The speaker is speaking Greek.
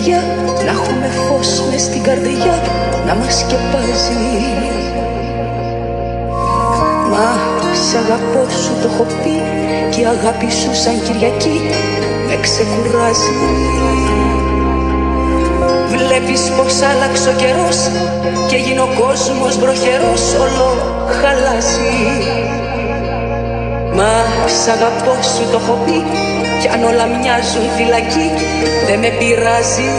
παιδιά Να έχουμε φως μες στην καρδιά Να μας σκεπάζει. Μα σ' αγαπώ σου το έχω πει Και η αγάπη σου σαν Κυριακή Με ξεκουράζει. Βλέπεις πως άλλαξε ο καιρός Και γίνει ο κόσμος βροχερός Όλο χαλάζει Μα σ' αγαπώ σου το έχω πει. Κι αν όλα μοιάζουν φυλακή δεν με πειράζει